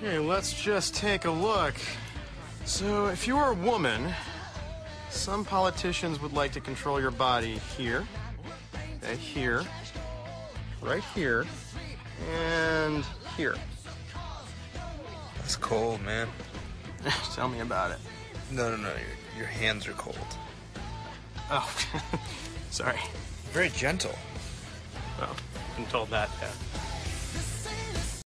Okay, let's just take a look. So, if you are a woman, some politicians would like to control your body here, okay, here, right here, and here. That's cold, man. Tell me about it. No, no, no. Your, your hands are cold. Oh, sorry. Very gentle. Well, been told that, yeah.